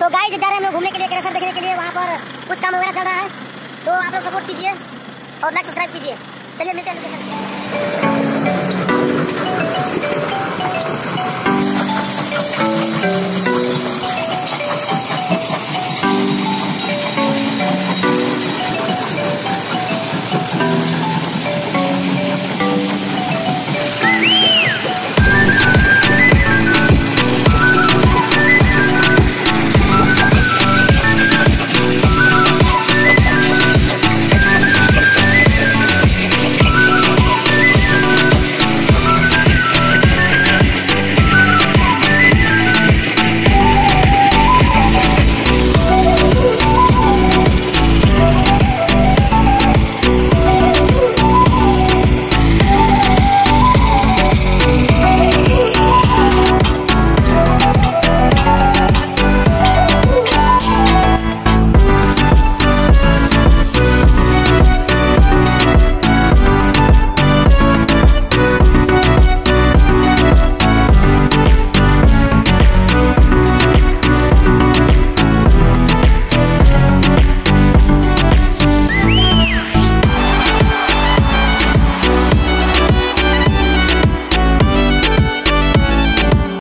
तो गाइस जा रहे हैं हम लोग घूमने के लिए, कैसा देखने के लिए, वहाँ पर कुछ काम वगैरह चल रहा है तो आप लोग सपोर्ट कीजिए और लाइक सब्सक्राइब कीजिए। चलिए मिलते हैं